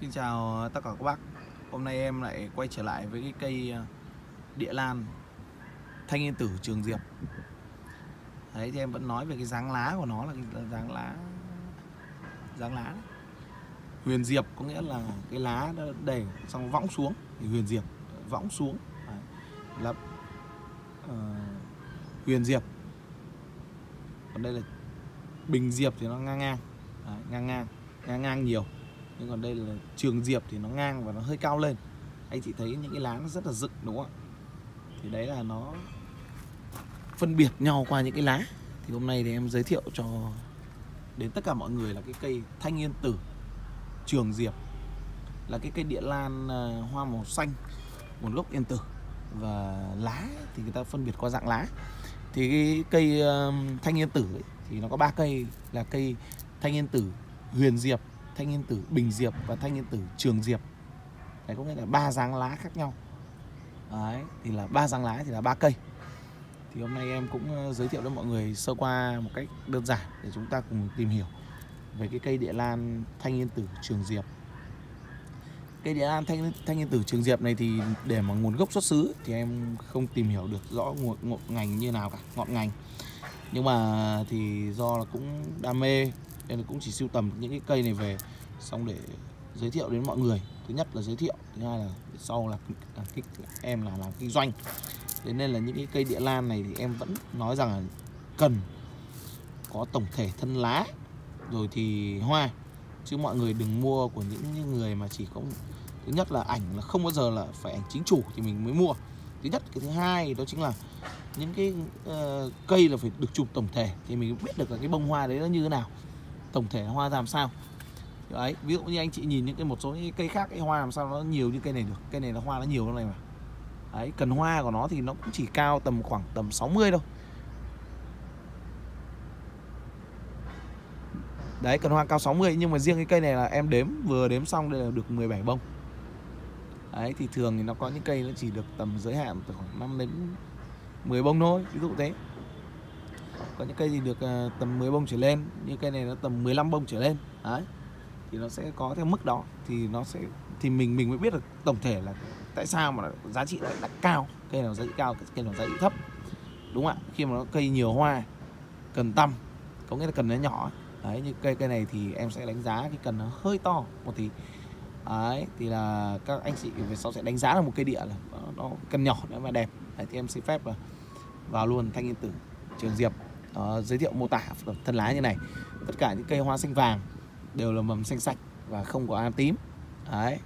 Xin chào ờ, tất cả các bác. Hôm nay em lại quay trở lại với cái cây ờ, địa lan thanh yên tử trường diệp. Đấy thì em vẫn nói về cái dáng lá của nó là cái dáng lá dáng lá đấy. Huyền diệp có nghĩa là cái lá nó đầy xong võng xuống thì huyền diệp võng xuống. Đấy. là uh, ờ, huyền diệp. Còn đây là bình diệp thì nó ngang ngang. Đấy, ngang ngang ngang ngang nhiều nhưng còn đây là trường diệp thì nó ngang và nó hơi cao lên. Anh chị thấy những cái lá nó rất là dựng đúng không ạ? Thì đấy là nó phân biệt nhau qua những cái lá. Thì hôm nay thì em giới thiệu cho đến tất cả mọi người là cái cây thanh yên tử trường diệp. Là cái cây địa lan à, hoa màu xanh nguồn gốc yên tử. Và lá thì người ta phân biệt qua dạng lá. Thì cái cây à, thanh yên tử ấy, thì nó có ba cây là cây thanh yên tử huyền diệp thanh yên tử bình diệp và thanh yên tử trường diệp. Đấy có nghĩa là ba dáng lá khác nhau. Đấy thì là ba dáng lá thì là ba cây. Thì hôm nay em cũng ờ, giới thiệu cho mọi người sơ qua một cách đơn giản để chúng ta cùng tìm hiểu về cái cây địa lan thanh yên tử trường diệp. Cây địa lan thanh thanh yên tử trường diệp này thì để mà nguồn gốc xuất xứ thì em không tìm hiểu được rõ ngọn, ngọn ngành như nào cả ngọn ngành. Nhưng mà thì do là cũng đam mê nên là cũng chỉ sưu tầm những cái cây này về xong để giới thiệu đến mọi người. Thứ nhất là giới thiệu thứ hai là sau là, là cái em là làm kinh doanh. Thế nên là những cái cây địa lan này thì em vẫn nói rằng là cần có tổng thể thân lá rồi thì hoa. Chứ mọi người đừng mua của những người mà chỉ có thứ nhất là ảnh là không bao giờ là phải ảnh chính chủ thì mình mới mua. Thứ nhất cái thứ hai đó chính là những cái uh, cây là phải được chụp tổng thể thì mình biết được là cái bông hoa đấy nó như thế nào tổng thể hoa làm sao đấy ví dụ như anh chị nhìn những cái một số những cây khác cái hoa làm sao nó nhiều như cây này được cây này là hoa nó nhiều này mà đấy cần hoa của nó thì nó cũng chỉ cao tầm khoảng tầm 60 thôi Đấy cần hoa cao 60 nhưng mà riêng cái cây này là em đếm vừa đếm xong đây là được 17 bông. Đấy thì thường thì nó có những cây nó chỉ được tầm giới hạn từ khoảng 5 đến 10 bông thôi, ví dụ thế. Có những cây thì được ờ, tầm 10 bông trở lên, như cây này nó tầm 15 bông trở lên. Đấy. Thì nó sẽ có theo mức đó thì nó sẽ thì mình mình mới biết được tổng thể là tại sao mà giá trị lại đắt cao, cây nào giá trị cao, cây nào giá trị thấp. Đúng không ạ? Khi mà nó cây nhiều hoa, cần tăm, có nghĩa là cần nó nhỏ đấy như cây cây này thì em sẽ đánh giá cái cần nó hơi to một tí đấy thì là các anh chị về sau sẽ đánh giá là một cây địa là nó, nó cần nhỏ nữa mà đẹp đấy, thì em xin phép là vào luôn thanh yên tử trường diệp uh, giới thiệu mô tả thân lá như này tất cả những cây hoa xanh vàng đều là mầm xanh sạch và không có am tím. Đấy.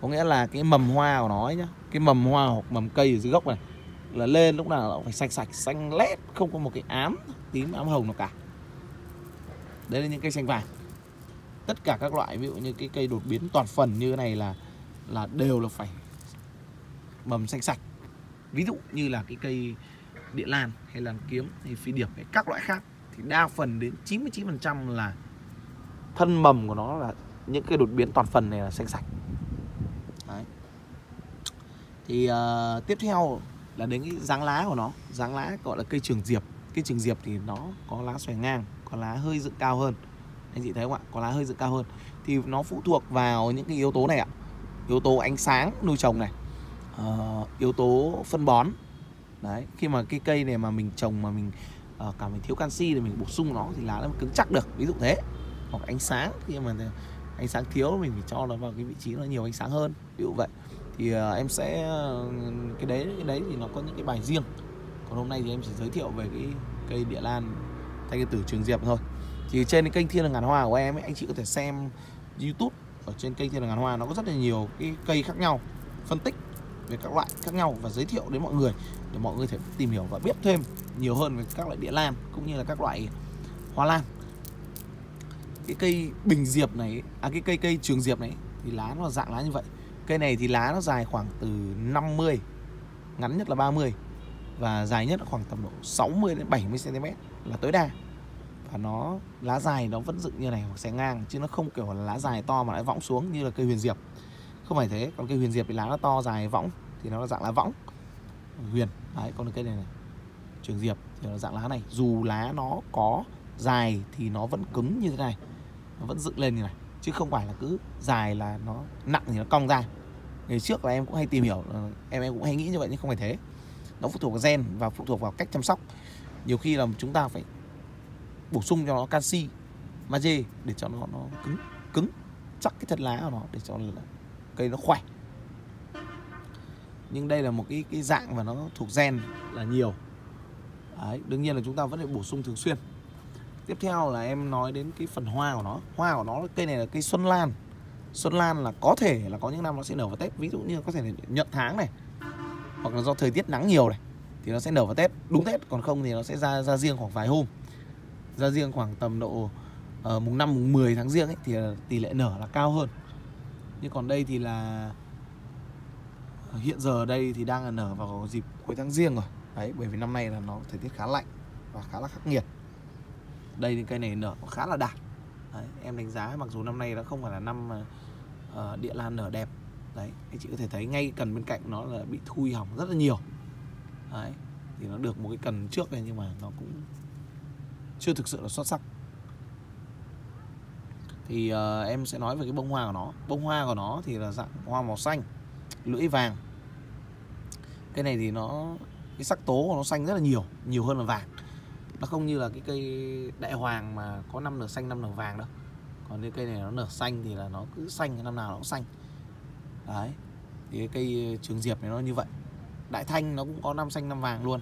Có nghĩa là cái mầm hoa của nó ấy nhá, cái mầm hoa hoặc mầm cây ở dưới gốc này là lên lúc nào nó phải xanh sạch, xanh lét, không có một cái ám, tím ám hồng nào cả. Đấy là những cây xanh vàng. Tất cả các loại, ví dụ như cái cây đột biến toàn phần như thế này là là đều là phải mầm xanh sạch. Ví dụ như là cái cây địa lan hay là kiếm hay phi điệp hay các loại khác thì đa phần đến 99% là thân mầm của nó là những cái đột biến toàn phần này là xanh sạch. Đấy. thì uh, tiếp theo là đến cái dáng lá của nó. Dáng lá gọi là cây trường diệp. Cây trường diệp thì nó có lá xòe ngang có lá hơi dựng cao hơn. Anh chị thấy không ạ? Có lá hơi dựng cao hơn. Thì nó phụ thuộc vào những cái yếu tố này ạ. Yếu tố ánh sáng nuôi trồng này. Uh, yếu tố phân bón. Đấy khi mà cái cây này mà mình trồng mà mình uh, cảm thấy thiếu canxi thì mình bổ sung nó thì lá nó cứng chắc được. Ví dụ thế hoặc ánh sáng. Khi mà ánh sáng thiếu mình phải cho nó vào cái vị trí nó nhiều ánh sáng hơn. Ví dụ vậy. Thì uh, em sẽ cái đấy cái đấy thì nó có những cái bài riêng. Còn hôm nay thì em chỉ giới thiệu về cái cây địa lan thay yên tử trường diệp thôi. Thì trên cái kênh thiên đường ngàn hoa của em ấy anh chị có thể xem youtube ở trên kênh thiên đường ngàn hoa nó có rất là nhiều cái cây khác nhau phân tích về các loại khác nhau và giới thiệu đến mọi người để mọi người thể tìm hiểu và biết thêm nhiều hơn về các loại địa lan cũng như là các loại hoa lan cái cây bình diệp này à cái cây cây trường diệp này thì lá nó là dạng lá như vậy. Cây này thì lá nó dài khoảng từ 50 ngắn nhất là 30 và dài nhất là khoảng tầm độ 60 đến 70 cm là tối đa. Và nó, lá dài nó vẫn dựng như này hoặc xẻ ngang, chứ nó không kiểu là lá dài to mà lại võng xuống như là cây huyền diệp. Không phải thế, còn cây huyền diệp thì lá nó to, dài, võng, thì nó là dạng lá võng. Huyền, đấy còn cây này này. Trường diệp thì là dạng lá này. Dù lá nó có dài thì nó vẫn cứng như thế này nó vẫn dựng lên như này chứ không phải là cứ dài là nó nặng thì nó cong ra. Ngày trước là em cũng hay tìm hiểu ờ, em em cũng hay nghĩ như vậy nhưng không phải thế. Nó phụ thuộc vào gen và phụ thuộc vào cách chăm sóc. Nhiều khi là chúng ta phải bổ sung cho nó canxi magie để cho nó nó cứng cứng chắc cái thân lá của nó để cho cây nó khỏe. Nhưng đây là một cái cái dạng và nó thuộc gen là nhiều. Đấy, đương nhiên là chúng ta vẫn phải bổ sung thường xuyên tiếp theo là em nói đến cái phần hoa của nó. Hoa của nó cây này là cây xuân lan. Xuân lan là có thể là có những năm nó sẽ nở vào tết. Ví dụ như có thể là nhận tháng này hoặc là do thời tiết nắng nhiều này thì nó sẽ nở vào tết. Đúng tết còn không thì nó sẽ ra ra riêng khoảng vài hôm. Ra riêng khoảng tầm độ uh, mùng 5 mùng 10 tháng riêng ấy thì ờ, tỷ lệ nở là cao hơn. Nhưng còn đây thì là ờ, hiện giờ đây thì đang là nở vào dịp cuối tháng riêng rồi. Đấy bởi vì năm nay là nó thời tiết khá lạnh và khá là khắc nghiệt đây thì cây này nở khá là đạt đấy, em đánh giá mặc dù năm nay nó không phải là năm uh, địa lan nở đẹp. Đấy anh chị có thể thấy ngay cần bên cạnh nó là bị thui hỏng rất là nhiều. Đấy thì nó được một cái cần trước này nhưng mà nó cũng chưa thực sự là xuất sắc. Thì uh, em sẽ nói về cái bông hoa của nó. Bông hoa của nó thì là dạng hoa màu xanh lưỡi vàng. Cái này thì nó cái sắc tố của nó xanh rất là nhiều nhiều hơn là vàng nó không như là cái cây đại hoàng mà có năm nở xanh năm nở vàng đâu. Còn cái cây này nó nở xanh thì là nó cứ xanh năm nào nó cũng xanh. Đấy thì cái cây ờ, trường diệp này nó như vậy. Đại thanh nó cũng có năm xanh năm vàng luôn.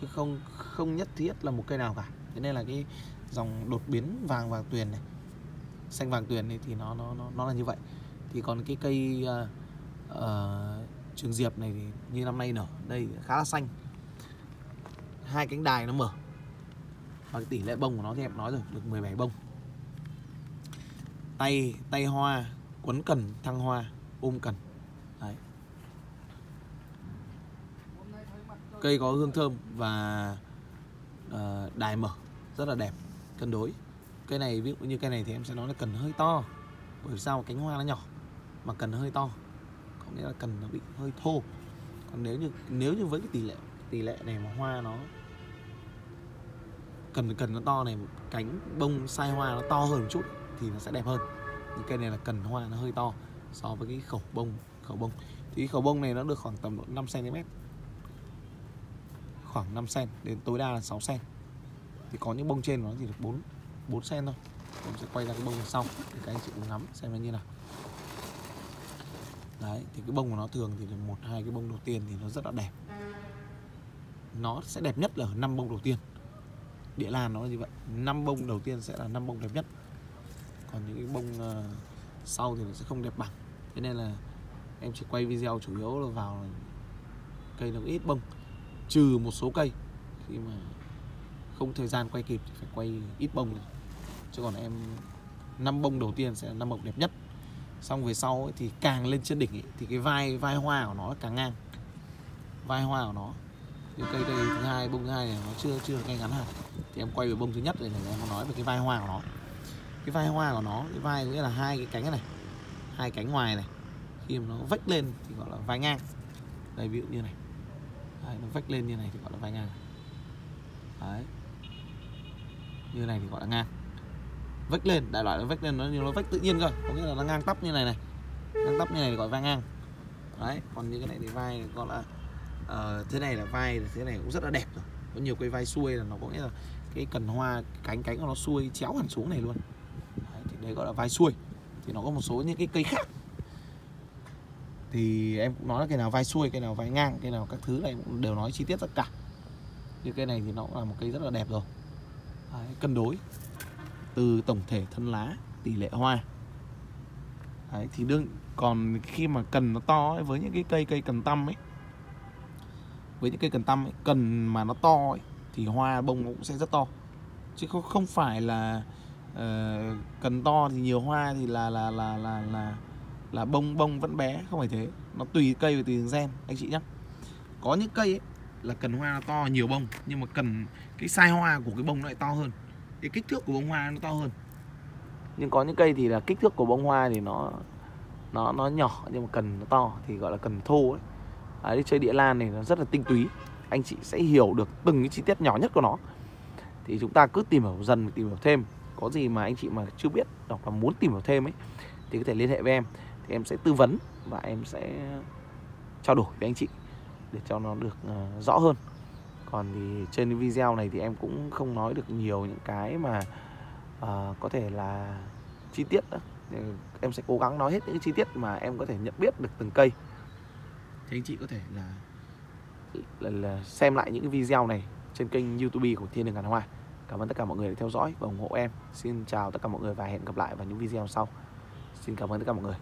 Chứ không không nhất thiết là một cây nào cả. Thế nên là cái dòng đột biến vàng vàng tuyền này xanh vàng tuyền này thì nó nó nó nó là như vậy. Thì còn cái cây uh, uh, trường diệp này thì như năm nay nở đây khá là xanh. Hai cánh đài nó mở và cái tỷ lệ bông của nó thì em nói rồi được 17 bông. Tay tay hoa quấn cần thăng hoa ôm cần. Đấy. Cây có hương thơm và uh, đài mở rất là đẹp cân đối. Cây này ví dụ như cây này thì em sẽ nói là cần hơi to bởi sao cánh hoa nó nhỏ mà cần hơi to? Có nghĩa là cần nó bị hơi thô. Còn nếu như nếu như với cái tỷ lệ tỷ lệ này mà hoa nó cần cần nó to này, cánh bông sai hoa nó to hơn một chút thì nó sẽ đẹp hơn. Những cây này là cần hoa nó hơi to so với cái khẩu bông khẩu bông. Thì khẩu bông này nó được khoảng tầm độ 5 cm khoảng 5 cm đến tối đa là 6 cm thì có những bông trên nó chỉ được 4 4 cm thôi. Em sẽ quay ra cái bông sau để các anh chị cùng ngắm xem nó như nào. Đấy, thì cái bông của nó thường thì một, hai cái bông đầu tiên thì nó rất là đẹp. Nó sẽ đẹp nhất là ở năm bông đầu tiên địa lan nó như vậy. Năm bông đầu tiên sẽ là năm bông đẹp nhất. Còn những cái bông uh, sau thì nó sẽ không đẹp bằng. Thế nên là em chỉ quay video chủ yếu là vào cây nó ít bông. Trừ một số cây. Khi mà không thời gian quay kịp thì phải quay ít bông này. chứ còn em năm bông đầu tiên sẽ là năm bông đẹp nhất. Xong về sau ấy, thì càng lên trên đỉnh ấy, thì cái vai vai hoa của nó càng ngang. Vai hoa của nó cái cây cây thứ hai bông thứ hai này nó chưa chưa ngay ngắn hẳn thì em quay về bông thứ nhất này em nói về cái vai hoa của nó. Cái vai hoa của nó cái vai nghĩa là hai cái cánh này hai cánh ngoài này. Khi mà nó vách lên thì gọi là vai ngang. Đây ví dụ như này. Đấy, nó vách lên như này thì gọi là vai ngang. Đấy. Như này thì gọi là ngang. Vách lên đại loại là vách lên nó như nó vách tự nhiên rồi có nghĩa là nó ngang tắp như này này. Ngang tắp như này thì gọi vai ngang. Đấy còn như cái này thì vai gọi là uh, thế này là vai thế này cũng rất là đẹp rồi. Có nhiều cây vai xuôi là nó có nghĩa là cái cần hoa cánh cánh của nó xuôi chéo hẳn xuống này luôn. Đấy, thì đấy gọi là vai xuôi. Thì nó có một số những cái cây khác. Thì em cũng nói là cái nào vai xuôi cái nào vai ngang cái nào các thứ này cũng đều nói chi tiết tất cả. Như cây này thì nó cũng là một cây rất là đẹp rồi. Đấy, cân đối từ tổng thể thân lá tỷ lệ hoa. Đấy, thì đương còn khi mà cần nó to ấy, với những cái cây cây cần tăm ấy với những cây cần tăm ấy, cần mà nó to ấy, thì hoa bông cũng sẽ rất to. Chứ không không phải là uh, cần to thì nhiều hoa thì là là là là là là bông bông vẫn bé không phải thế. Nó tùy cây và tùy gen anh chị nhé có những cây ấy, là cần hoa nó to nhiều bông nhưng mà cần cái size hoa của cái bông nó lại to hơn. Cái kích thước của bông hoa nó to hơn. Nhưng có những cây thì là kích thước của bông hoa thì nó nó nó nhỏ nhưng mà cần nó to thì gọi là cần thô ấy à, đi chơi địa lan này nó rất là tinh túy. Anh chị sẽ hiểu được từng cái chi tiết nhỏ nhất của nó. Thì chúng ta cứ tìm hiểu dần tìm hiểu thêm. Có gì mà anh chị mà chưa biết hoặc là muốn tìm hiểu thêm ấy thì có thể liên hệ với em. Thì em sẽ tư vấn và em sẽ trao đổi với anh chị để cho nó được uh, rõ hơn. Còn thì trên video này thì em cũng không nói được nhiều những cái mà uh, có thể là chi tiết đó. em sẽ cố gắng nói hết những chi tiết mà em có thể nhận biết được từng cây thì anh chị có thể là là, là xem lại những video này trên kênh youtube của Thiên Đường Ngàn Hoa. Cảm ơn tất cả mọi người đã theo dõi và ủng hộ em. Xin chào tất cả mọi người và hẹn gặp lại vào những video sau. Xin cảm ơn tất cả mọi người.